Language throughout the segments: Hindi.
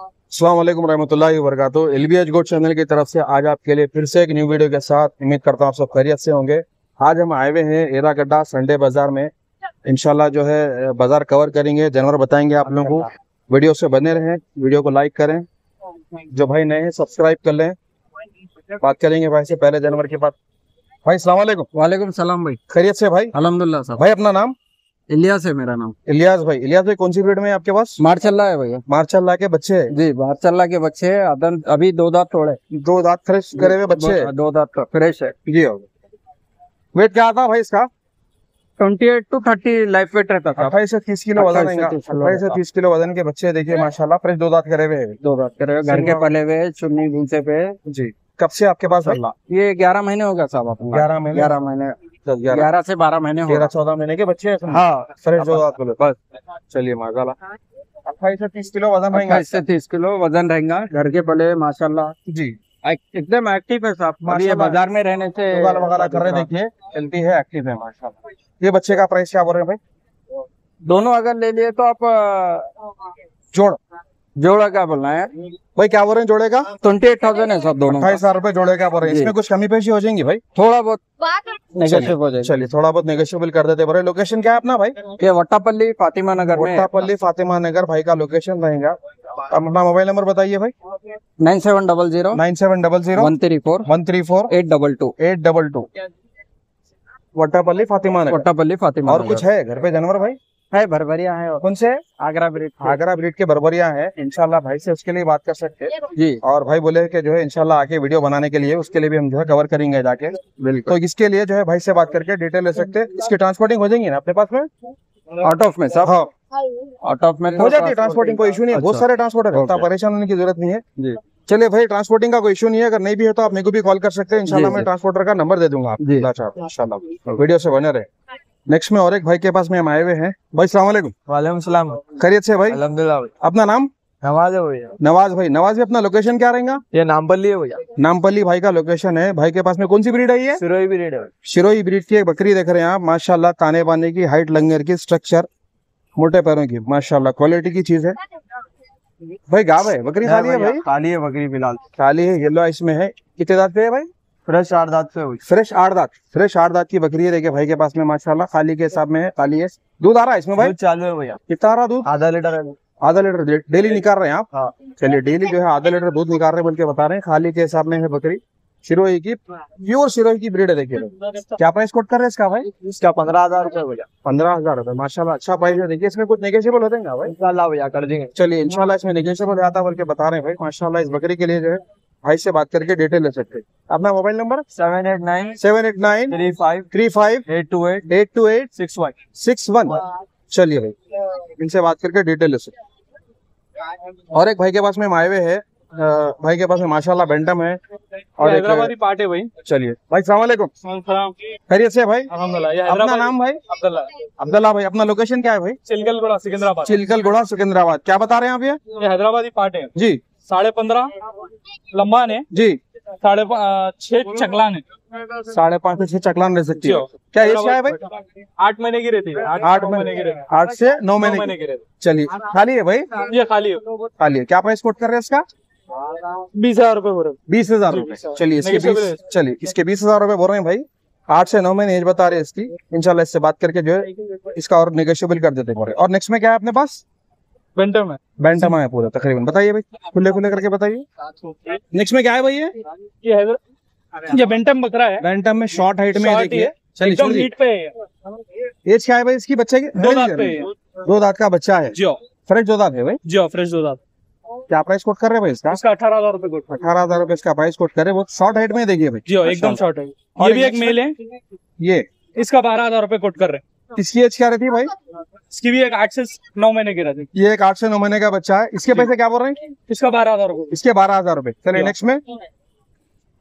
अल्लाम रहमतुल्लाहि वबरकातुहू एलबीएच गोड चैनल की तरफ़ से आज आपके लिए फिर से एक न्यू वीडियो के साथ उम्मीद करता हूँ आप सब खैरियत से होंगे। आज हम आए हुए हैं एरा गड्ढा संडे बाज़ार में। इनशाला जो है बाज़ार कवर करेंगे। जानवर बताएँगे आप लोगों को। वीडियो से बने रहें वीडियो को लाइक करें। जो भाई नए हैं सब्सक्राइब कर लें। बात करेंगे भाई से पहले जानवर के बाद भाई सलाम वालेकुम सलाम भाई। खैरियत से भाई? अलहमदुल्ला भाई अपना नाम? इलियास है मेरा नाम। इलियास भाई इलियास भाई कौन सी ब्रीड में आपके पास? मार्चल्ला है भैया। मार्शल के बच्चे हैं? जी मार्चल्ला के बच्चे हैं अदन अभी दो दांत तोड़े। दो दांत फ्रेश करे हुए बच्चे हैं? दो दांत फ्रेश है। जी हो। वेट क्या आता भाई इसका? Twenty eight two thirty live weight रहता था। अट्ठाईस से तीस किलो वज़न 28 से आएगा 30 किलो अट्ठाईस से तीस किलो वज़न के बच्चे देखिए माशाल्लाह फ्रेश दो दांत करे हुए दो दांत करे घर के पले हुए चुन्नी भूसे पे। जी कब से आपके पास ये ग्यारह महीने हो गया साहब ग्यारह महीने। ग्यारह महीने। ग्यारह। से बारह महीने तेरह चौदह महीने के बच्चे हैं हाँ। दो दांत बोले बस। चलिए माशाल्लाह। अट्ठाईस से तीस किलो वज़न रहेगा। अट्ठाईस से तीस किलो वज़न रहेगा। घर के पले माशाला जी। एकदम एक्टिव है साहब। ये बाज़ार में रहने से वगैरह कर रहे देखिए। चलती है एक्टिव है माशाल्लाह। ये बच्चे का प्राइस क्या बोल रहे हैं भाई? दोनों अगर ले लिए तो आप जोड़। जोड़ा क्या बोलना है? भाई क्या बोल रहे हैं जोड़े का ट्वेंटी एट थाउज़ेंड है सब दोनों अट्ठाईस हज़ार रुपए जोड़े क्या बोल रहे हैं। इसमें कुछ कमी पेशी हो जाएँगी भाई? थोड़ा बहुत नेगोशिएबल चलिए थोड़ा बहुत नेगोशिएबल कर देते बोले लोकेशन क्या है अपना भाई? ये वट्टापल्ली फातिमा नगर में। कोटापल्ली फातिमा नगर भाई का लोकेशन रहेगा। अपना मोबाइल नंबर बताइए भाई। Nine seven double zero. Nine seven double zero. One three four. One three four. Eight double two. Eight double two. Vattepally Fatima Nagar. Vattepally Fatima और कुछ है घर पे जानवर भाई? है भरभरिया है। कौन से? आगरा ब्रिज आगरा ब्रीड के बरबरिया है। इनशाला भाई से उसके लिए बात कर सकते हैं। जी। और भाई बोले कि जो है इनशाला आके वीडियो बनाने के लिए उसके लिए भी हम जो है कवर करेंगे जाके। बिल्कुल। तो इसके लिए जो है भाई से बात करके डिटेल ले सकते हैं। इसकी ट्रांसपोर्टिंग हो जाएँगी ना अपने पास में? आउट ऑफ़ में सब हाँ। आउट ऑफ़ में हो जाती है ट्रांसपोर्टिंग कोई इशू नहीं है। बहुत अच्छा। सारे ट्रांसपोर्टर है परेशान होने की ज़रूरत नहीं है। जी। चलिए भाई ट्रांसपोर्टिंग का कोई इशू नहीं है। अगर नहीं भी है तो आप मेरे को भी कॉल कर सकते हैं। इंशाल्लाह मैं ट्रांसपोर्टर का नंबर दे दूँगा। इंशाल्लाह। वीडियो से बने रहे। नेक्स्ट में और एक भाई के पास में हम आए हुए हैं। भाई सलाम वालेकुम। खैरियत से भाई? अल्हम्दुलिल्लाह अपना नाम? नवाज़ है भैया। नवाज़ भाई नवाज़ भी अपना लोकेशन क्या रहेगा? ये नामपल्ली है भैया। नामपल्ली भाई का लोकेशन है। भाई के पास में कौन सी ब्रीड है? ये सिरोही भी रेड है। शिरोई ब्रीड की एक बकरी देख रहे हैं आप। माशाल्लाह ताने बाने की हाइट लंगर की स्ट्रक्चर मोटे पैरों की। माशाल्लाह क्वालिटी की चीज़ है। भाई गाव है? बकरी खाली है भाई? खाली है बकरी फ़िलहाल। खाली है येलो आइस में है। कितने दांत पे है भाई? फ्रेश आठ दांत से हुई। फ्रेश आठ दांत फ्रेश आठ दांत की बकरी है देखिए भाई के पास में माशाल्लाह खाली के हिसाब में है खाली है। दूध आ रहा है इसमें भाई? चालू है भैया। कितना आ रहा दूध? आधा लीटर है। आधा लीटर डेली निकाल रहे हैं आप? हाँ। चलिए डेली जो है आधा लीटर दूध निकाल रहे हैं बोल के बता रहे हैं खाली के हिसाब में है बकरी। शिरोही की प्योर शिरोही की ब्रीड है देखिए। क्या प्राइस कोट कर रहे हैं इसका भाई? इसका पंद्रह हज़ार रुपए भैया। पंद्रह हज़ार रुपए माशाल्लाह अच्छा प्राइस है देखिए इसमें कुछ नेगोशिएबल हो जाएगा भाई? इंशाल्लाह भैया कर देंगे। चलिए इंशाल्लाह इसमें नेगोशिएबल हो जाता बोल के बता रहे हैं भाई माशाल्लाह इस बकरी के लिए जो है भाई से बात करके डिटेल ले सकते हैं। अपना mobile number seven eight nine seven eight nine three five three five eight two eight eight two eight six one six one चलिए भाई इनसे बात करके डिटेल ले सकते और एक भाई के पास में हुए हैं भाई के पास में माशाल्लाह बेंटम है और हैदराबादी पार्ट है भाई। चलिए भाई सलाम खैरियत से भाई? अपना नाम भाई? अब्दुल्ला। अब्दुल्ला भाई अपना लोकेशन क्या है भाई? चिलगलगुड़ा सिकंदराबाद। चिलकल गोड़ा सिकंदराबाद। क्या बता रहे हैं आप ये हैदराबादी पार्ट है। जी। साढ़े पंद्रह? लंबान है जी। साढ़े छह चकलान है। साढ़े पाँच से छह चकलान रह सकती है। क्या क्या है भाई? आठ महीने की रहती है। आठ महीने की रहती आठ से नौ महीने की। रहती चलिए खाली है भाई? ये खाली है। खाली है। क्या प्राइस कोट कर रहे हैं इसका? बीस हज़ार रूपए हो रहे बीस हज़ार रुपए। चलिए इसके बीस चलिए इसके बीस हज़ार रूपए बोल रहे हैं भाई। आठ से नौ महीने एज बता रहे हैं इसकी। इंशाल्लाह इससे बात करके जो है इसका और नेगोशिएबल कर देते हैं और नेक्स्ट में क्या है अपने पास? बेंटम है। बैंटमा है पूरा तकरीबन। बताइए भाई खुले खुले करके बताइए। नेक्स्ट में क्या है भाई ये? ये ये बेंटम बकरा है। बैंटम में शॉर्ट हाइट में है, ही देखिए। चलिए एकदम छोड़िए। पे है एज क्या है भाई इसकी बच्चे की? दो दांत पे दो दांत का बच्चा है। जियो। फ्रेश दो दांत है भाई। जियो फ्रेश दो दांत। क्या प्राइस कोट कर रहे हैं भाई इसका? इसका अठारह हज़ार रूपए अठारह हज़ार रुपए इसका प्राइस कोट करे वो शॉर्ट हाइट में देखिए भाई। जियो एकदम शॉर्ट है। ये भी एक मेल है। ये। इसका बारह हज़ार रूपए कोट कर रहे हैं। इसकी एज क्या रहती है भाई? इसकी भी एक आठ से नौ महीने की रहती है। ये एक आठ से नौ महीने का बच्चा है। इसके पैसे क्या बोल रहे हैं? इसका बारह हज़ार रूपए। इसके बारह हज़ार रुपए। चलिए नेक्स्ट में।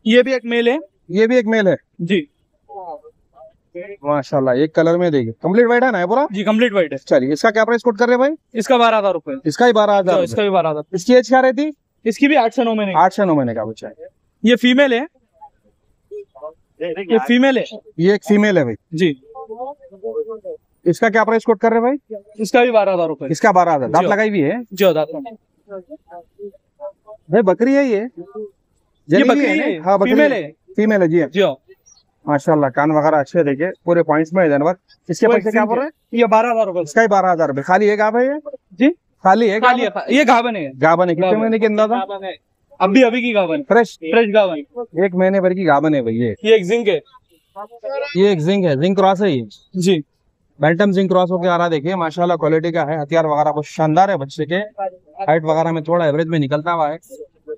ये भी एक मेल है। ये भी एक मेल है। जी। माशाल्लाह एक कलर में देखिए कंप्लीट वाइट है ना ये पूरा? जी कंप्लीट वाइट है। चलिए इसका क्या प्राइस कोट कर रहे हैं भाई? इसका बारह हज़ार रूपए इसका ही बारह हज़ार इसका भी बारह हज़ार। इसकी एज क्या रहती? इसकी भी आठ से नौ महीने आठ से नौ महीने का बच्चा है। ये फीमेल है। ये फीमेल है। ये एक फीमेल है भाई। जी। इसका क्या प्राइस कोट कर रहे हैं भाई? इसका भी बारह हज़ार रूपए। इसका बारह हज़ार। दांत। लगाई हुई है? जी दादा भाई बकरी है ये? ये बकरी है हाँ। बकरी फीमेल है। फीमेल है जी जी हाँ माशाल्लाह कान वगैरह अच्छे देखिए। पूरे पॉइंट्स में है जानवर। इसके पैसे क्या बोल रहे हैं? ये बारह हज़ार रुपए। इसका ही बारह हज़ार रुपए। खाली एक आप है ये? जी। खाली है खाली है। ये गावन है। गाबन है। कितने महीने के अंदर था अभी अभी की गावन फ्रेश फ्रेश गावन एक महीने भर की गाबन है भाई ये। ये एक जिंक है। ये एक जिंक है। जिंक क्रॉस है ये। जी। बैंटम जिंक क्रॉस होकर आ रहा देखिए माशाल्लाह क्वालिटी का है हथियार वगैरह बहुत शानदार है बच्चे के। हाइट वगैरह में थोड़ा एवरेज में निकलता हुआ है।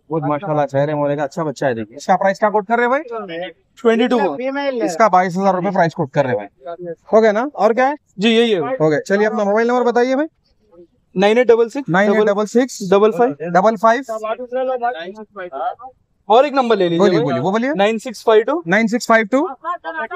बहुत माशाल्लाह चेहरे मोहरे का अच्छा बच्चा है देखिए। इसका प्राइस क्या कोट कर रहे भाई? ट्वेंटी टू इसका बाईस हज़ार रूपए प्राइस कोट कर रहे भाई। हो गया ना? और क्या है? जी यही है। हो गया। चलिए अपना मोबाइल नंबर बताइए भाई। Nine eight double six. Nine eight double six. Double five. Double five. और एक नंबर ले लीजिए बोलिए बोलिए वो बोलिए। Nine six five two. Nine six five two.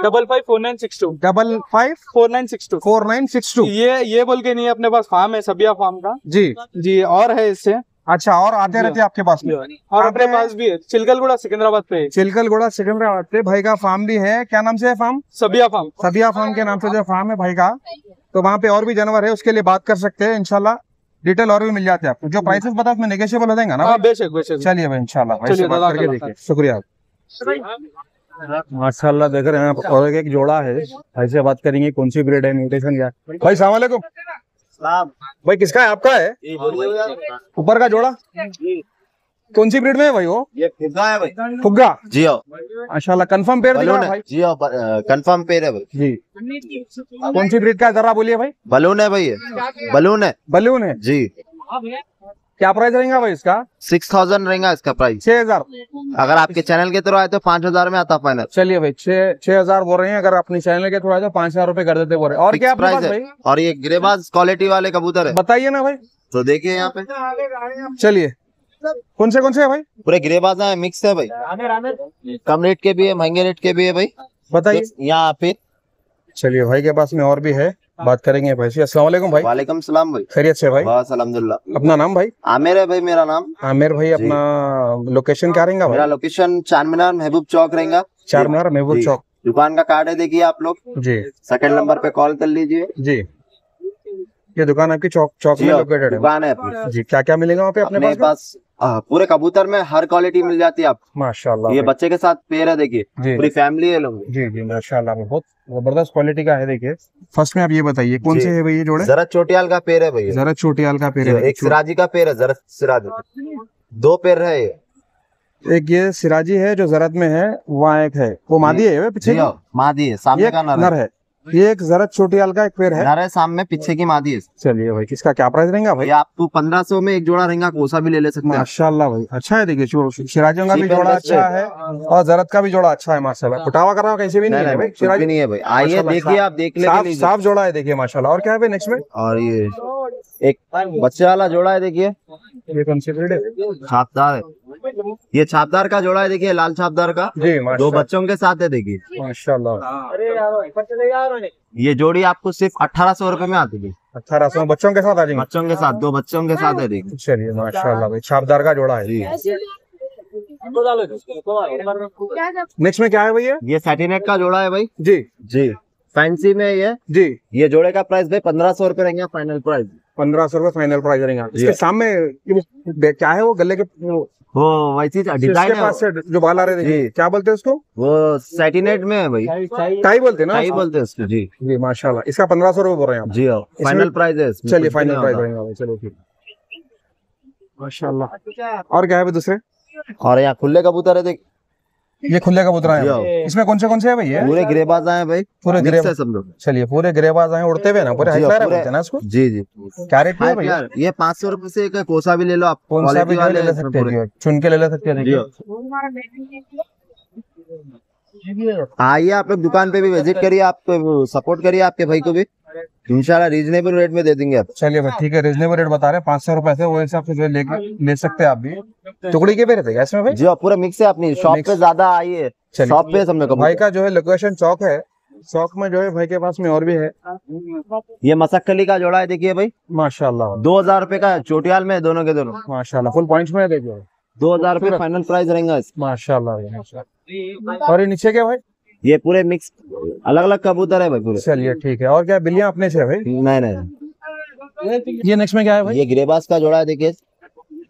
Double five four nine six two. Double five four nine six two. Four nine six two. ये ये बोल के नहीं है, अपने पास फार्म है सबिया फार्म का। जी। जी और है इससे। अच्छा और आते रहते हैं आपके पास में। और अपने पास भी है। चिलकलगुड़ा सिकंदराबाद पे। चिलकलगोड़ा सिकंदराबाद पे। भाई का फार्म भी है। क्या नाम से है farm? Sabiya farm. Sabiya farm के नाम से जो फार्म है भाई का। तो वहाँ पे और भी जानवर है उसके लिए बात कर सकते हैं इनशाला डिटेल और भी मिल जाते हैं आपको। जो प्राइसेस बता उसमें नेगोशियबल हो जाएगा ना हाँ बेशक बेशक। चलिए भाई इंशाल्लाह भाई से बात करके देखिए। शुक्रिया माशाल्लाह देख रहे हैं आप और एक जोड़ा है। भाई से बात करेंगे कौन सी ब्रीड है म्यूटेशन क्या? भाई सलाम। वालेकुम भाई किसका है? आपका है? ऊपर का जोड़ा? कौन सी ब्रीड में है भाई वो? ये फुग्गा है भाई। फुग्गा? जी हाँ माशाल्लाह कंफर्म पेयर दिख रहा बलून भाई। जी हाँ कंफर्म पेड़ है भाई। जी। कौन सी ब्रीड का है? जरा बोलिए भाई। बलून है भाई बलून है। बलून है? जी। क्या प्राइस रहेगा भाई इसका? सिक्स थाउज़ेंड रहेगा इसका प्राइस छह हज़ार। अगर आपके चैनल के थ्रू आए तो पाँच हज़ार में आता फाइनल चलिए भाई छह छह हज़ार बोल रहे हैं। अगर अपने चैनल के थोड़ा तो पाँच हज़ार रूपए कर देते बोल रहे। हैं और क्या प्राइस है। भाई? और ये गिरेबाज क्वालिटी वाले कबूतर है। बताइए ना भाई। तो देखिए यहाँ पे। चलिए। कौन से कौन से है भाई? पूरे गिरेबाज है मिक्स है भाई। कम रेट के भी है महँगे रेट के भी है भाई। बताइए। यहाँ पे। चलिए भाई के पास में और भी है बात करेंगे भाई से। अस्सलाम वालेकुम भाई। वालेकुम सलाम भाई। खैरियत से भाई? बस अलहमदुल्ला अपना नाम भाई? आमिर है भाई मेरा नाम। आमिर भाई अपना लोकेशन क्या रहेगा मेरा लोकेशन चार मीनार महबूब चौक रहेगा। चार मीनार महबूब चौक। दुकान का कार्ड है देखिए आप लोग। जी। सेकंड नंबर पे कॉल कर लीजिए। जी। ये दुकान आपकी चौक चौक में लोकेटेड है। दुकान है जी क्या क्या मिलेगा वहाँ पे अपने अपने पास पूरे कबूतर में हर क्वालिटी मिल जाती है आप माशाल्लाह ये बच्चे के साथ पेड़ है देखिए। पूरी फैमिली है लोग। जी जी माशाल्लाह बहुत ज़बरदस्त क्वालिटी का है देखिए। फ़र्स्ट में आप ये बताइए कौन से है भैया जोड़े? जरत चोटियाल का पेड़ है भैया जरा चोटियाल का पेड़ है एक सिराजी का पेड़ है जरत सिराजी। दो पेड़ है एक ये सिराजी है जो जरत में है वहाँ एक है। वो मादी है पीछे? हाँ, मादी है सामने का नर है। ये एक जरा छोटियाल का एक पेड़ है। है सामने पीछे की मादी है। चलिए भाई किसका क्या प्राइस रहेगा भाई? आपको पंद्रह सौ में एक जोड़ा रहेगा कोसा भी ले ले सकते हैं। माशाला भाई अच्छा है देखिए सिराजों का भी जोड़ा अच्छा है। और जरत का भी जोड़ा अच्छा है माशाल्लाह। कुटावा कर रहा हो कैसे भी नहीं है भाई नहीं है भाई। आइए देखिए आप देख ले साफ़ जोड़ा है देखिए माशाला और क्या है नेक्स्ट में? और ये एक बच्चे वाला जोड़ा है देखिए। ये कौन सी ब्रीड है? छापदार है। ये छापदार का जोड़ा है देखिए लाल छापदार का। जी दो बच्चों के साथ है देखिए। माशाल्लाह। ये जोड़ी आपको सिर्फ़ अठारह सौ रुपये में आती है। अठारह सौ बच्चों के साथ आ जाएँगे? बच्चों के साथ दो बच्चों के साथ है देखिए। चलिए माशाल्लाह भाई छापदार का जोड़ा है। नेक्स्ट में क्या है भैया? ये सैटिनेट का जोड़ा है भाई। जी। जी। फैंसी में ये? जी। ये जोड़े का प्राइस भाई पंद्रह सौ रुपये रहेंगे फाइनल प्राइस पंद्रह सौ रुपए फाइनल प्राइस रहेगा। इसके सामने क्या है वो गले के वो वैसी डिज़ाइन इसके है पास से जो बाल आ रहे थे क्या बोलते हैं उसको? वो सैटिनेट में है भाई। टाई बोलते हैं ना? टाई बोलते हैं उसको जी। जी माशाल्लाह। इसका पंद्रह सौ रुपए बोल रहे हैं आप। जी हाँ फाइनल प्राइस है चलिए फाइनल प्राइस होगा। रहेगा भाई चलो ठीक। माशाल्लाह। और क्या है भाई दूसरे? और यहाँ खुले कबूतर है देख। ये खुले कबूतरा है। इसमें कौन से कौन से है भैया? पूरे ग्रेबाज आए भाई। पूरे ग्रेबाज सब लोग। चलिए पूरे ग्रेबाज आए उड़ते हुए ना? पूरे हाई हाँ, ना इसको? जी जी क्या रेट है भैया? ये पाँच सौ रुपये से एक कोसा भी ले लो आप। कौन सा भी ले सकते हैं चुनके चुन के ले सकते हैं आइए आप लोग दुकान पे भी विज़िट करिए आप सपोर्ट करिए आपके भाई को भी। इंशाल्लाह रीजनेबल रेट में दे देंगे आप। चलिए भाई ठीक है रिजनेबल रेट बता रहे हैं पाँच सौ रुपए से वो हिसाब से जो लेके ले सकते हैं आप भी। टुकड़ी के पे रहते हैं इसमें भाई? जी हाँ, पूरा मिक्स है अपनी। शॉप पे ज़्यादा आइए शॉप पे समझो भाई का जो है लोकेशन चौक है चौक में जो है भाई के पास में और भी है। ये मसक्कली का जोड़ा है देखिए भाई। माशाल्लाह। दो हज़ार रूपए का चोटियाल में दोनों के दोनों। माशाल्लाह फुल पॉइंट्स में है देखिए। दो हज़ार रूपए फाइनल प्राइस रहेगा माशाल्लाह। और ये नीचे क्या भाई? ये पूरे मिक्स अलग अलग कबूतर है भाई पूरे। चलिए ठीक है। और क्या बिल्लियाँ अपने से भाई? नहीं नहीं ये नेक्स्ट में क्या है भाई? ये गिरेबाज का जोड़ा है देखिए।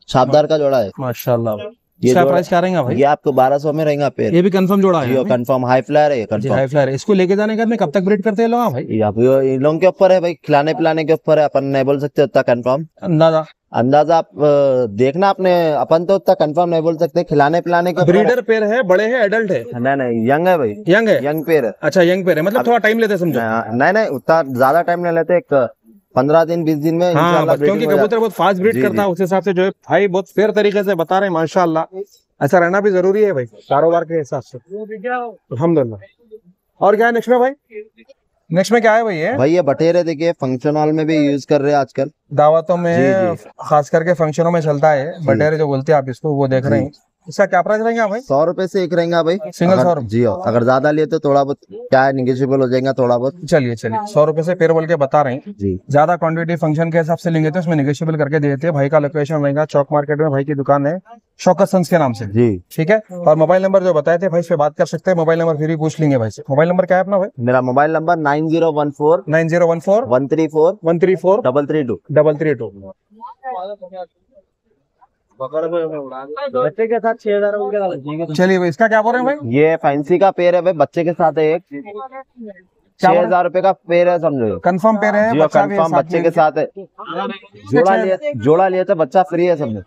छापदार का जोड़ा है। माशाल्लाह। ये प्राइस क्या रहेगा भाई? ये आपको बारह सौ में रहेगा पेड़ ये भी कंफर्म जोड़ा है कंफर्म हाई फ्लायर है कंफर्म हाई फ्लायर इसको लेके जाने के बाद कब तक ब्रीड करते हैं लोग भाई? ये आप ये इन लोगों के ऊपर है भाई खिलाने पिलाने के ऊपर है अपन नहीं बोल सकते उतना कंफर्म अंदाज़ा अंदाज़ा आप देखना अपने अपन तो उतना कंफर्म नहीं बोल सकते खिलाने पिलाने के है। ब्रीडर पेयर है बड़े हैं एडल्ट है? नहीं नहीं यंग है भाई। यंग है? यंग पेड़ है। अच्छा यंग पेयर है मतलब थोड़ा टाइम लेते समझो। नहीं नहीं उतना ज़्यादा टाइम नहीं लेते एक पंद्रह दिन बीस दिन में हाँ इंशाल्लाह बच्चों की breeding हो कबूतर बहुत फास्ट ब्रीड करता है उस हिसाब से जो है भाई बहुत फेयर तरीके से बता रहे हैं माशाल्लाह। ऐसा रहना भी ज़रूरी है भाई कारोबार के हिसाब से। अलहमदुल्ला और क्या है नेक्स्ट भाई? नेक्स्ट में क्या है भैया? ये भाई ये बटेरे देखिए फ़ंक्शन हॉल में भी यूज़ कर रहे हैं आजकल। दावतों में जी, खास करके फंक्शनों में चलता है बटेरे जो बोलते हैं आप इसको वो देख रहे हैं। इसका क्या प्राइस रहेगा भाई? सौ रुपए से एक रहेगा भाई। सिंगल सौ जी हो अगर ज़्यादा लिए तो थोड़ा बहुत क्या है निगेशियबल हो जाएगा थोड़ा बहुत। चलिए चलिए। सौ रुपए से पेयर बोल के बता रहे हैं। जी। ज़्यादा क्वांटिटी फ़ंक्शन के हिसाब से लेंगे तो उसमें निगेशियबल करके दे देते हैं। भाई का लोकेशन रहेगा चौक मार्केट में भाई की दुकान है शौकत सन्स के नाम से। जी। ठीक है? और मोबाइल नंबर जो बताए थे भाई इस पे बात कर सकते हैं। मोबाइल नंबर फिर भी पूछ लेंगे भाई से। मोबाइल नंबर क्या है अपना भाई? मेरा mobile number nine zero one four nine zero one four one three four one three four double three two. Double three two. बच्चे के साथ छह हज़ार चलिए भाई इसका क्या बोल रहे हैं भाई? ये फैंसी का पेड़ है भाई बच्चे के साथ है। एक छह हज़ार रुपए का पेड़ है समझो। कंफर्म पेयर है जी बच्चा कंफर्म साथ बच्चे के साथ है। जोड़ा लिया जोड़ा लिया तो बच्चा फ्री है समझो।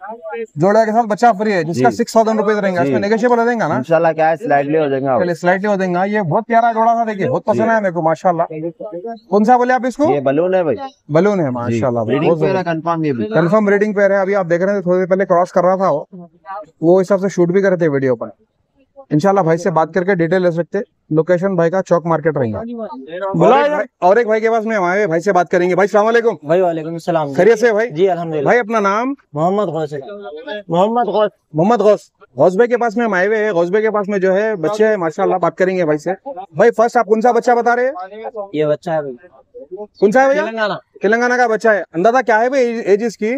जोड़ा के साथ बच्चा फ्री है जिसका सिक्स थाउज़ेंड रुपीज़ रहेगा। इसमें नेगोशियबल हो ना? इंशाल्लाह क्या है स्लाइडली हो जाएगा। चलिए स्लाइटली हो जाएगा। ये बहुत प्यारा जोड़ा था देखिए बहुत पसंद आया मेरे को माशाल्लाह। कौन सा बोले आप इसको? ये बलून है भाई। बलून है ब्रीडिंग पेड़ है कंफर्म ये कंफर्म ब्रीडिंग पेयर है अभी आप देख रहे थे थोड़ी देर पहले क्रॉस कर रहा था वो। वो हिसाब से शूट भी करे थे वीडियो पर। इंशाल्लाह भाई से बात करके डिटेल ले सकते। लोकेशन भाई का चौक मार्केट रहेगा और एक भाई- और एक भाई के पास में हम आए हैं, भाई से बात करेंगे। भाई सलामकुम भाई वालेकुम सलाम खैरियत से भाई? जी अल्हम्दुलिल्लाह। भाई अपना नाम? मोहम्मद गौस है। मोहम्मद गौस। मोहम्मद गौस। गौस भाई के पास में हम आए हुए हैं। गौस भाई के पास में जो है बच्चे हैं माशाल्लाह बात करेंगे भाई से। भाई फ़र्स्ट आप कौन सा बच्चा बता रहे हैं? ये बच्चा है कौन सा है भैया? तेलंगाना। तेलंगाना का बच्चा है। अंदाज़ा क्या है भाई एज इसकी?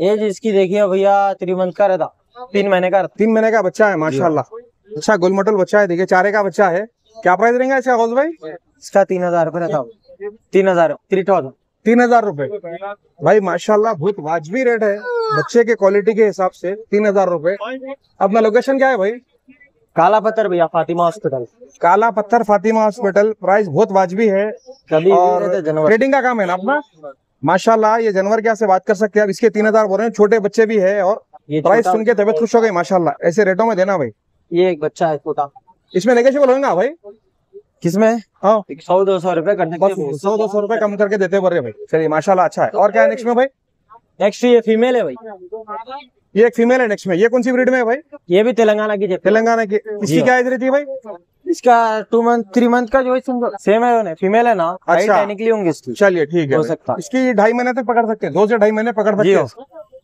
एज इसकी देखिए भैया थ्री मंथ का रहता। तीन महीने का तीन महीने का बच्चा है माशाल्लाह। अच्छा गोल मटल बच्चा है देखिए चारे का बच्चा है। क्या प्राइस रहेगा इसका गौस भाई? इसका तीन हज़ार रुपये रहता तीन हज़ार थ्री थाउज़ेंड तीन हज़ार रूपए भाई माशाल्लाह बहुत वाजबी रेट है। बच्चे के क्वालिटी के हिसाब से तीन हज़ार रूपए अपना लोकेशन क्या है भाई? काला पत्थर भैया फातिमा हॉस्पिटल काला पत्थर फातिमा हॉस्पिटल प्राइस बहुत वाजबी है। और ट्रेडिंग का काम है ना अपना? माशाल्लाह ये जानवर क्या से बात कर सकते हैं? अब इसके तीन हज़ार बोल रहे हैं छोटे बच्चे भी है और प्राइस सुन के तबियत खुश हो गई माशाला ऐसे रेटों में देना भाई। ये एक बच्चा है छोटा इसमें नेगोशियबल होगा भाई? किसमें? हाँ। सौ दो सौ रुपए सौ दो सौ रुपए कम करके देते बोल रहे भाई। चलिए माशाल्लाह अच्छा है। और क्या है नेक्स्ट में भाई? नेक्स्ट ये फीमेल है भाई। ये एक फीमेल है नेक्स्ट में। ये कौन सी ब्रीड में है भाई? ये भी तेलंगाना की तेलंगाना की। इसकी क्या एज रहती है भाई? इसका टू मंथ थ्री मंथ का जो है सेम है फीमेल है ना। अच्छा। निकली होंगी इसकी। चलिए ठीक है हो सकता है। इसकी ढाई महीने तक पकड़ सकते हैं। दो से ढाई महीने पकड़ सकते जी हैं।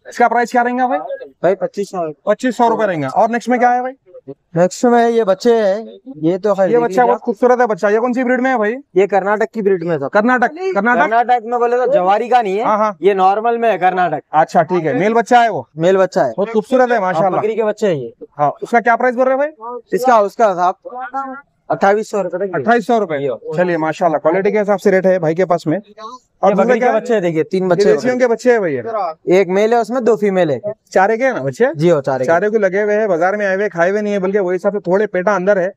इसका प्राइस क्या रहेगा भाई? भाई पच्चीस सौ। पच्चीस सौ रुपए रहेगा। और नेक्स्ट में क्या है भाई? नेक्स्ट में ये बच्चे है ये तो है ये बच्चा बहुत खूबसूरत है बच्चा। ये कौन सी ब्रीड में है भाई? ये कर्नाटक की ब्रीड में था कर्नाटक कर्नाटक? कर्नाटक में बोले तो जवारी का नहीं है। हाँ हाँ। ये नॉर्मल में है कर्नाटक। अच्छा ठीक है। मेल बच्चा है वो। मेल बच्चा है। बहुत खूबसूरत है हाँ, माशाल्लाह बकरी के बच्चे है ये। हाँ उसका क्या प्राइस बोल रहे हैं भाई? इसका उसका साहब अट्ठाईस सौ रुपए अट्ठाईस सौ रुपए चलिए माशाल्लाह क्वालिटी के हिसाब से रेट है भाई के पास में। और बकरी के? बच्चे हैं, देखिए तीन बच्चे हैं देसियों के बच्चे है भैया एक मेल है उसमें दो फीमेल है। चारे के है ना बच्चे? जी हो चारे के। चारे को लगे हुए है बाज़ार में आए हुए खाए हुए नहीं है बल्कि वही हिसाब से थोड़े पेटा अंदर है।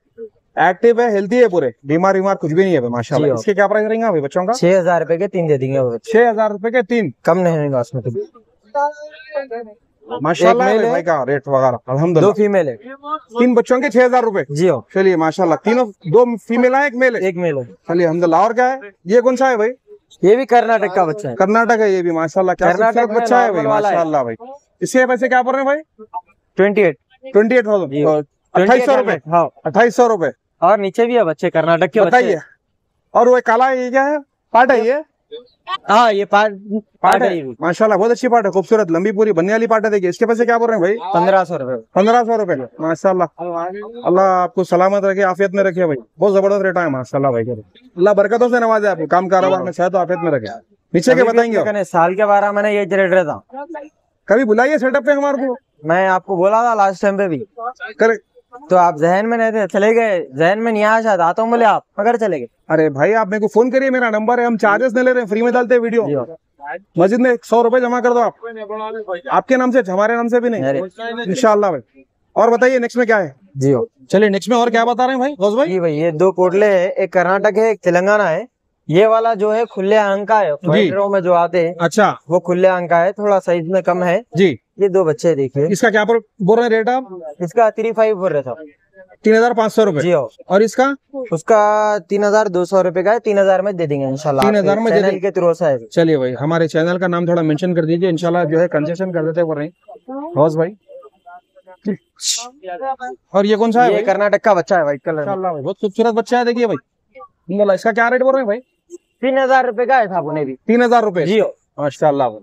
एक्टिव है हेल्थी है पूरे। बीमार बीमार कुछ भी नहीं है माशाल्लाह। इसके क्या प्राइस रहेंगे भाई बच्चों का? छह हज़ार रुपए के तीन दे देंगे छह हज़ार रुपए के तीन। कम नहीं होगा उसमें तो। माशाल्लाह। भाई का रेट वगैरह अलहमद दो फीमेल है। तीन बच्चों के छह हज़ार रूपए। जी हो। चलिए माशाल्लाह तीनों दो फीमेल है एक मेल है। एक मेल है। चलिए अल्हम्दुलिल्लाह और क्या है? ये कौन सा है भाई? ये भी कर्नाटक का बच्चा है। कर्नाटक है ये भी माशाल्लाह क्या कर्नाटक बच्चा है भाई। माशाल्लाह भाई। इसके पैसे क्या पड़ रहे हैं भाई? Twenty eight. Twenty eight thousand अट्ठाईस सौ रुपए। हाँ। अट्ठाईस सौ रुपए। और नीचे भी है बच्चे कर्नाटक के बच्चे। बताइए। और वो काला है ये क्या है? पाटा ये? हाँ ये पार्ट पार्ट है माशाल्लाह बहुत अच्छी पार्ट है खूबसूरत लंबी पूरी बनने वाली पाट है देखिए इसके पैसे क्या बोल रहे हैं भाई? पंद्रह सौ रुपए। पंद्रह सौ रुपए माशाल्लाह। अल्लाह आपको सलामत रखे आफियत में रखे भाई। बहुत ज़बरदस्त रेट है माशाल्लाह भाई के अल्लाह बरकतों से नवाजे आपको काम कारोबार में शायद आफियत में रखे। नीचे के बताएँगे साल के बारह मैंने ये रेट रहता कभी बुलाइए सेटअप पे हमारे को। मैं आपको बोला था लास्ट टाइम पे भी। करे तो आप जहन में नहीं थे चले गए। जहन में नहीं आया शायद आता हूँ बोले आप मगर चले गए। अरे भाई आप मेरे को फ़ोन करिए मेरा नंबर है हम चार्जेस नहीं ले रहे हैं फ्री में डालते हैं वीडियो मस्जिद में सौ रुपए जमा कर दो आप। आपके नाम से हमारे नाम से भी नहीं। इंशाल्लाह भाई। और बताइए नेक्स्ट में क्या है? जी। हो चलिए नेक्स्ट में और क्या बता रहे हैं भाई भाई? भाई ये दो पोटले है एक कर्नाटक है एक तेलंगाना है। ये वाला जो है खुले अंक का है फाइटरों में जो आते हैं अच्छा। वो खुले अंक का है थोड़ा साइज़ में कम है। जी। ये दो बच्चे देखिए इसका क्या बोल रहे हैं रेट आप? इसका थ्री फाइव बोल रहे थे तीन हज़ार पाँच सौ जी हो। और इसका? उसका तीन हज़ार दो सौ रुपए का है तीन हज़ार में दे देंगे इंशाल्लाह। 3,000 में चैनल के थ्रू से चलिए भाई हमारे चैनल का नाम थोड़ा मेंशन कर दीजिए इंशाल्लाह जो है कंसेशन कर देते हैं गौस भाई। और ये कौन सा है कर्नाटक का बच्चा है व्हाइट कलर। बहुत खूबसूरत बच्चा है देखिए भाई। इसका क्या रेट बोल रहे हैं भाई? तीन हज़ार रूपए का है था उन्हें भी। तीन हज़ार रूपए जी हो माशाल्लाह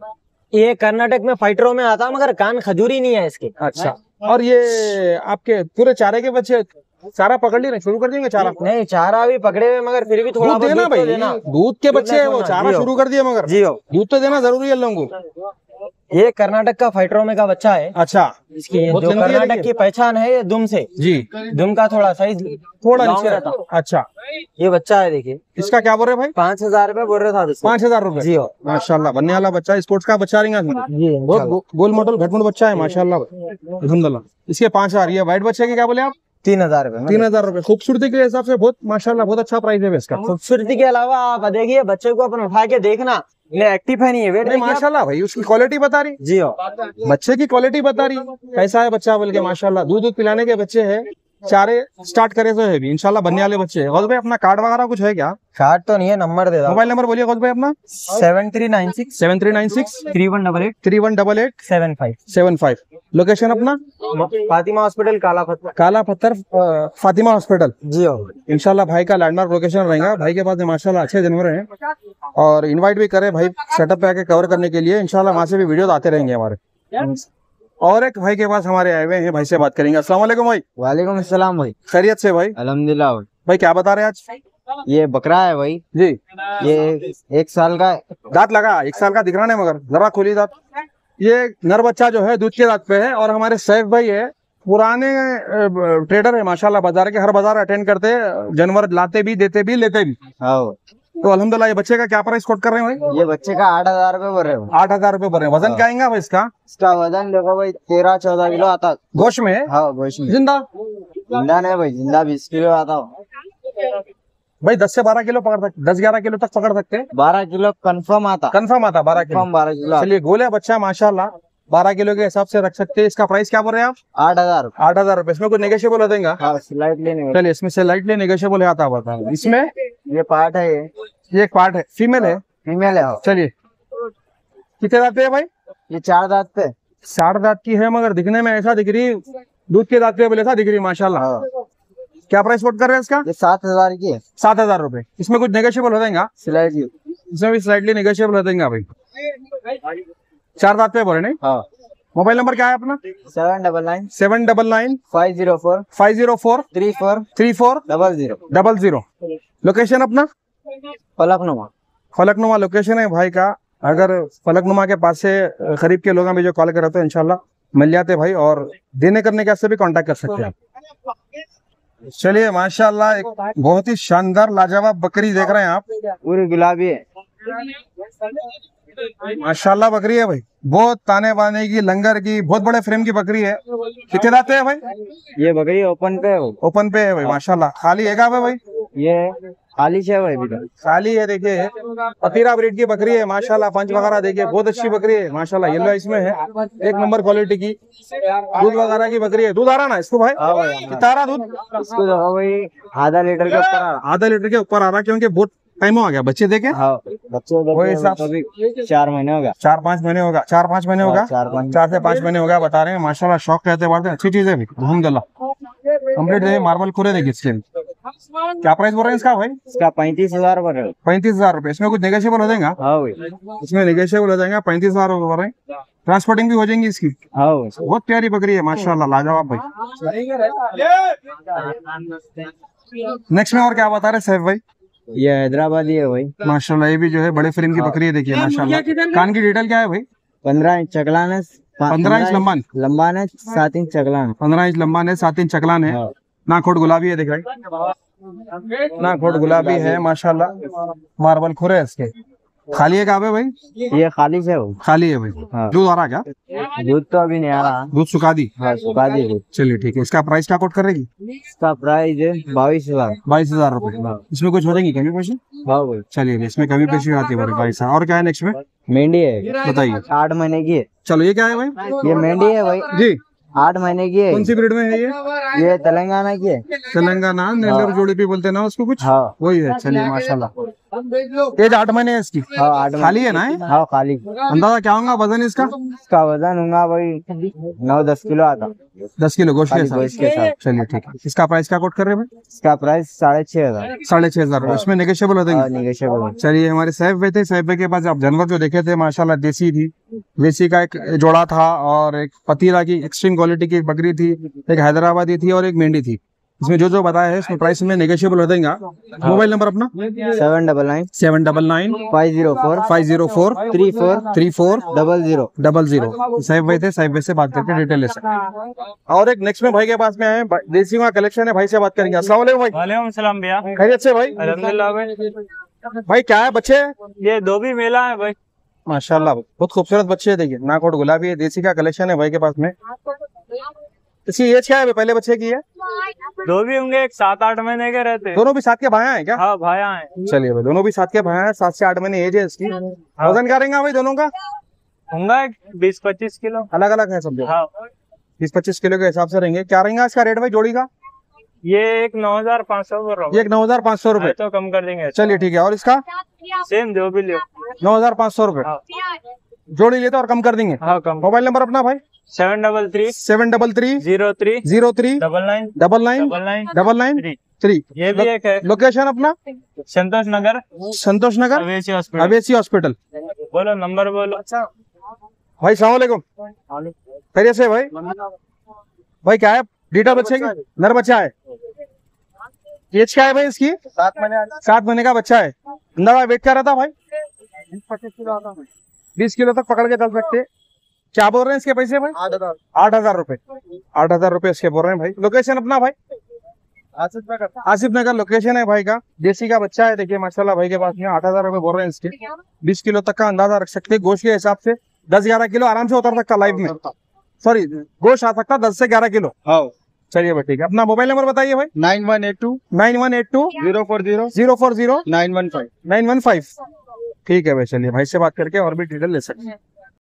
ये कर्नाटक में फाइटरों में आता मगर कान खजूरी नहीं है इसके। अच्छा। और ये आपके पूरे चारे के बच्चे चारा पकड़ लिया शुरू कर देंगे चारा? नहीं चारा भी पकड़े हुए मगर फिर भी थोड़ा देना तो भाई। दूध के बच्चे है वो चारा शुरू कर दिए मगर। जी हो दूध तो देना ज़रूरी है लोगों को। ये कर्नाटक का फाइटरों में का बच्चा है। अच्छा। इसकी जो कर्नाटक की पहचान है ये दुम से। जी। दुम का थोड़ा साइज़ थोड़ा नीचे रहता। अच्छा। ये बच्चा है देखिए। इसका क्या बोल रहे भाई? पाँच हज़ार रुपए बोल रहे था पाँच हज़ार रुपए जी हो। माशाल्लाह बनने वाला बच्चा स्पोर्ट्स का बच्चा रहेगा। बहुत गोल मॉडल घटमुट बच्चा है माशाल्लाह। अलहमदुल्ला इसके पाँच हज़ार ये व्हाइट बच्चे के क्या बोले आप? तीन हज़ार रुपए तीन हज़ार रुपए खूबसूरती के हिसाब से बहुत माशाल्लाह बहुत अच्छा प्राइस है इसका। खूबसूरती के अलावा आप देखिए बच्चे को अपन उठा के देखना। इन्हें एक्टिव है नहीं है वेट नहीं माशाल्लाह भाई उसकी क्वालिटी बता रही। जी हाँ। बच्चे की क्वालिटी बता रही। कैसा है बच्चा बोल के माशाल्लाह। दूध दूध पिलाने के बच्चे हैं। चारे स्टार्ट करे तो है भी। इंशाल्लाह बनने वाले बच्चे हैं। गौस भाई अपना कार्ड वगैरह कुछ है क्या? कार्ड तो नहीं है नंबर दे मोबाइल नंबर बोलिए गौस भाई अपना। Seven three nine six seven three nine six three one double eight three one double eight seven five seven five location अपना? फातिमा हॉस्पिटल काला पत्थर। काला पत्थर फातिमा हॉस्पिटल जी हो। इंशाल्लाह भाई का लैंडमार्क लोकेशन रहेगा। भाई के पास माशाल्लाह अच्छे जानवर है और इन्वाइट भी करे भाई सेटअप पे आके कवर करने के लिए। इंशाल्लाह वहाँ से भी वीडियो आते रहेंगे हमारे। और एक भाई के पास हमारे आए हुए हैं भाई से बात करेंगे। अस्सलाम वालेकुम भाई। वालेकुम अस्सलाम भाई। खैरियत से भाई। अल्हम्दुलिल्लाह भाई। भाई क्या बता रहे हैं आज? ये बकरा है भाई। जी। ये एक साल का दांत लगा एक साल का दिख रहा है मगर जरा खुली दांत। ये नर बच्चा जो है दूध के दांत पे है और हमारे सैफ भाई है पुराने ट्रेडर है माशाल्लाह बाज़ार के हर बाज़ार अटेंड करते हैं जानवर लाते भी देते भी लेते भी। हाँ। तो अलहमदुल्ला ये बच्चे का क्या प्राइस कोट कर रहे हैं भाई? ये बच्चे का आठ हज़ार रूपए भर रहे हो आठ हज़ार रुपए भर रहे वज़न क्या आएगा भाई इसका? इसका वज़न देखो भाई तेरह चौदह किलो आता। गोश में? हाँ गोश्त में। ज़िंदा? ज़िंदा नहीं भाई ज़िंदा बीस किलो आता हो भाई दस से बारह किलो पकड़ सकते दस ग्यारह किलो तक पकड़ सकते हैं? बारह किलो कंफर्म आता। कंफर्म आता बारह किलो। बारह किलो चलिए गोले बच्चा माशाला बारह किलो के हिसाब से रख सकते हैं। इसका प्राइस क्या बोल रहे हैं आप? आठ हज़ार आठ हज़ार रुपए। इसमें कुछ नेगोशियबल हो देगा हाँ चलिए इसमें से लाइटली नेगोशियबल है आता बता इसमें ये पार्ट है ये। ये एक पार्ट है। फीमेल है? फीमेल है हो। चलिए। कितने दांत पे है भाई? ये चार दांत पे। साठ दांत की है मगर दिखने में ऐसा दिख रही दूध के दांत पे बोले था दिख रही माशाल्लाह। हाँ। क्या प्राइस वोट कर रहे हैं इसका? ये सात हज़ार की है। सात हज़ार रूपए। इसमें कुछ नेगोशियबल हो जाएगा? स्लाइड की इसमें भी स्लाइटली नेगोशियबल हो जाएगा भाई। चार दांत पे बोले नहीं? हाँ। मोबाइल नंबर क्या है अपना? Seven double nine. Seven double nine. Five zero four. Five zero four. Three four. Three four. Double zero. Double zero. Location अपना? फलकनुमा। फलकनुमा लोकेशन है भाई का। अगर फलकनुमा के पास से करीब के लोग हमें जो कॉल करे तो इंशाल्लाह मिल जाते भाई और देने करने के से भी कांटेक्ट कर सकते हैं। चलिए माशाल्लाह एक बहुत ही शानदार लाजवाब बकरी देख रहे हैं आप। पूरी गुलाबी है। माशाल्लाह बकरी है भाई। बहुत ताने बाने की लंगर की बहुत बड़े फ्रेम की बकरी है। कितने दाते हैं भाई? ये बकरी ओपन पे है ओपन पे है भाई माशाल्लाह। खाली है भाई? ये खाली है भाई तक खाली है देखिए। पतीरा ब्रीड की बकरी है माशाल्लाह पंच वगैरह देखिए बहुत अच्छी बकरी है माशाल्लाह येलो इसमें है। एक नंबर क्वालिटी की। दूध वगैरह की बकरी है। दूध आ रहा ना इसको भाई? हाँ हाँ। कितना रहा दूध? इसको भाई आधा लीटर के ऊपर आधा लीटर के ऊपर आ रहा क्योंकि बहुत टाइम हो गया। बच्चे देखे? हाँ बच्चे तो चार महीने हो गया। चार पाँच महीने होगा चार पाँच महीने होगा हाँ, चार से पाँच महीने होगा बता रहे हैं। माशाल्लाह शौक कहते बात है। अच्छी चीज़ है अलहमदुल्ला कंप्लीट मार्बल खुरे देखिए इसके क्या प्राइस बोल रहे हैं इसका भाई? इसका पैंतीस हज़ार पर है। पैंतीस हज़ार रुपए इसमें कुछ नेगोशियबल हो जाएगा? हाँ भाई। इसमें नेगोशियबल हो जाएगा पैंतीस हज़ार रुपए बोल रहे हैं। ट्रांसपोर्टिंग भी हो जाएँगी इसकी। हाँ बहुत प्यारी बकरी है माशाल्लाह लाजवाब भाई। नेक्स्ट में और क्या बता रहे सैफ भाई? ये हैदराबादी है भाई। माशाल्लाह ये भी जो है बड़े फ्रेम की बकरी है देखिए माशाल्लाह। कान की डिटेल क्या है भाई? पंद्रह इंच चकलान है पंद्रह इंच लंबा लंबान। है सात इंच चकलान। पंद्रह इंच लंबा है सात इंच चकलान है। हाँ। नाखोट गुलाबी है देख रहे नाखोट गुलाबी है माशाल्लाह। मार्बल खुरे है इसके। खाली है कहाँ पे भाई? ये खाली से हो खाली है भाई। हाँ। दूध आ रहा क्या? दूध तो अभी नहीं आ रहा। दूध सुखा दी? हाँ सुखा दूध। चलिए ठीक है। इसका प्राइस क्या कोट करेगी? इसका प्राइस है बाईस हज़ार। बाईस हज़ार रूपए। इसमें कुछ हो जाएगी कमी पेशी हाँ भाई। चलिए इसमें कमी पेशी आती है भाई साहब और क्या है नेक्स्ट में? मेंढी है। बताइए। आठ महीने की है। चलो ये क्या है भाई? ये मेंढी है भाई। जी। आठ महीने की है। कौन सी ब्रीड में है ये? ये तेलंगाना की है। तेलंगाना नेल्लोर जोड़ी भी बोलते ना उसको कुछ? हाँ। वही है चलिए माशाल्लाह। एज आठ महीने है इसकी? हाँ आठ खाली है ना हाँ खाली। अंदाज़ा क्या होगा वज़न इसका? इसका वज़न होगा भाई नौ दस किलो आता। दस किलो गोश्त के साथ? के साथ। चलिए ठीक है। इसका प्राइस क्या कोट कर रहे हैं इसका प्राइस साढ़े छह हज़ार। साढ़े छह हज़ार। इसमें नेगोशियबल हो हाँ चलिए हमारे साहिब भाई थे। साहिब भाई के पास आप जानवर जो देखे थे माशाल्लाह देसी थी। देसी का एक जोड़ा था और एक पतीला की एक्सट्रीम क्वालिटी की बकरी थी एक हैदराबादी थी और एक मेंढी थी। इसमें जो जो बताया है इसमें प्राइस में नेगोशियबल हो जाएगा मोबाइल नंबर अपना? Seven double nine seven double nine five zero four five zero four three four three four double zero double zero Sahib भाई थे साहिब भाई से बात करके डिटेल ले सकते और एक नेक्स्ट में भाई के पास में आए देसी का कलेक्शन है भाई से बात करेंगे। अस्सलाम वालेकुम भाई। वालेकुम भैया। खैरियत से भाई। अलहमदुलिल्लाह भाई। भाई क्या है बच्चे? ये दो भी मेला है भाई। माशाल्लाह बहुत खूबसूरत बच्चे है देखिए। नाकोट गुलाबी है देसी का कलेक्शन है भाई के पास में। इसकी एज क्या है? पहले बच्चे की है दो भी होंगे एक सात आठ महीने के रहते दोनों भी साथ के भाया हैं क्या? हाँ भाया है। चलिए भाई दोनों भी साथ के भाया हैं सात से आठ महीने एज है इसकी। वज़न क्या रहेगा भाई दोनों का? होंगे बीस पच्चीस किलो। अलग अलग है सब हाँ। बीस पच्चीस किलो के हिसाब से रहेंगे। क्या रहेगा इसका रेट भाई जोड़ी का? ये एक नौ हज़ार पाँच सौ ये एक नौ हज़ार पाँच सौ हूँ रुपए तो कम कर देंगे। चलिए ठीक है और इसका? सेम जो भी लियो। नौ हज़ार पाँच सौ रुपए। हाँ। जोड़ी लेते और कम कर देंगे। हाँ कम। मोबाइल नंबर अपना भाई? Seven double three. Seven double three. Zero three. Zero three. Double nine. Double nine. Double nine. Double nine. Three. Three. ये भी एक है। लोकेशन अपना? संतोष नगर। संतोष नगर? अवेशी हॉस्पिटल। अवेसी हॉस्पिटल। बोलो नंबर बोलो। अच्छा। भाई सलामकुम खैरियत से भाई? भाई क्या है? डीटा बच्चे की? नर बच्चा है। एज क्या है भाई इसकी? सात महीने। सात महीने का बच्चा है। अंदाज़ा वेट क्या रहता भाई। बीस किलो तक पकड़ के चल सकते क्या बोल रहे हैं इसके पैसे भाई? आठ हज़ार। रुपए। आठ हज़ार रुपए इसके बोल रहे हैं भाई। लोकेशन अपना भाई। आसिफ नगर। आसिफ नगर लोकेशन है भाई का। देसी का बच्चा है देखिए माशाल्लाह भाई के पास में आठ हज़ार रुपए बोल रहे हैं इसके। बीस किलो तक का अंदाज़ा रख सकते गोश्त के हिसाब से। दस ग्यारह किलो आराम से उतर सकता लाइफ में। सॉरी गोश्त आ सकता दस से ग्यारह किलो। हाँ। चलिए भाई ठीक है। अपना मोबाइल नंबर बताइए भाई। Nine one eight two. Nine one eight two. Zero four zero. Zero four zero. Nine one five. Nine one five. ठीक है भाई चलिए भाई से बात करके और भी डिटेल ले सकते हैं।